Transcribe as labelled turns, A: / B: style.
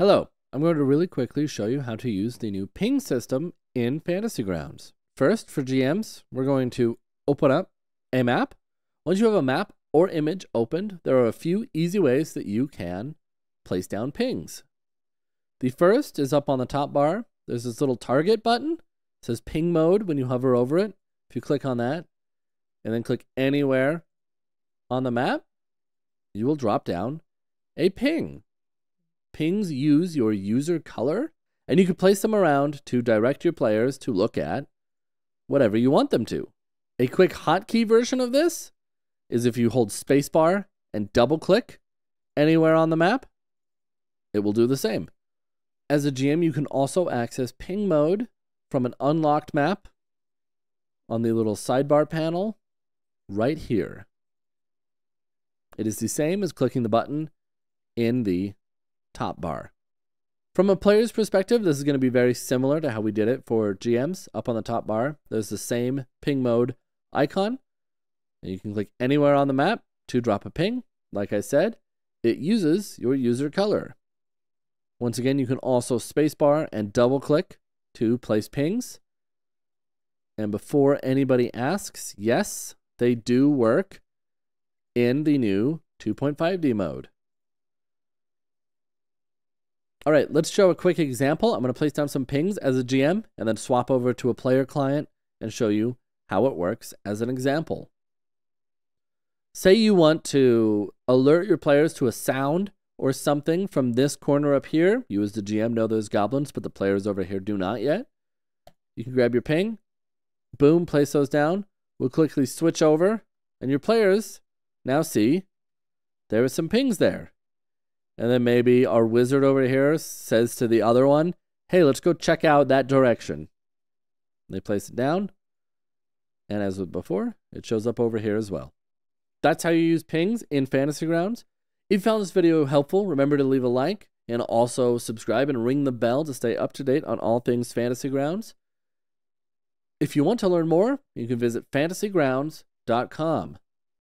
A: Hello, I'm going to really quickly show you how to use the new ping system in Fantasy Grounds. First, for GMs, we're going to open up a map. Once you have a map or image opened, there are a few easy ways that you can place down pings. The first is up on the top bar. There's this little target button. It says ping mode when you hover over it. If you click on that and then click anywhere on the map, you will drop down a ping. Pings use your user color, and you can place them around to direct your players to look at whatever you want them to. A quick hotkey version of this is if you hold spacebar and double click anywhere on the map, it will do the same. As a GM, you can also access ping mode from an unlocked map on the little sidebar panel right here. It is the same as clicking the button in the top bar. From a player's perspective, this is going to be very similar to how we did it for GMs. Up on the top bar, there's the same ping mode icon. And you can click anywhere on the map to drop a ping. Like I said, it uses your user color. Once again, you can also spacebar and double click to place pings. And before anybody asks, yes, they do work in the new 2.5D mode. All right, let's show a quick example. I'm going to place down some pings as a GM and then swap over to a player client and show you how it works as an example. Say you want to alert your players to a sound or something from this corner up here. You as the GM know those goblins, but the players over here do not yet. You can grab your ping, boom, place those down. We'll quickly switch over, and your players now see there are some pings there. And then maybe our wizard over here says to the other one, hey, let's go check out that direction. They place it down. And as with before, it shows up over here as well. That's how you use pings in Fantasy Grounds. If you found this video helpful, remember to leave a like and also subscribe and ring the bell to stay up to date on all things Fantasy Grounds. If you want to learn more, you can visit fantasygrounds.com.